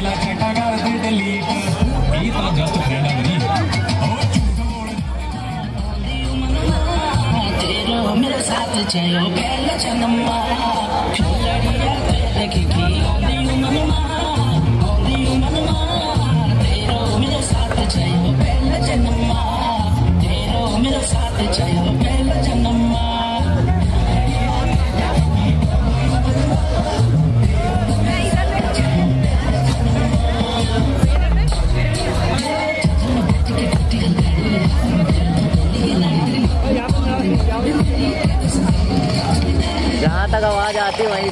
ਪਹਿਲਾਂ ਚਟਾ ਕਰ ਦੇ ਡਿਲੀਟ ਇਹ ਤਾਂ ਜਸਟ ਫਰੈਂਡ ਆ ਮੇਰੀ ਉਹ ਝੂਠ ਬੋਲ तेरो मेरे साथ चलो पहले जन्मा खिलड़िया तेरे की Cadê aí,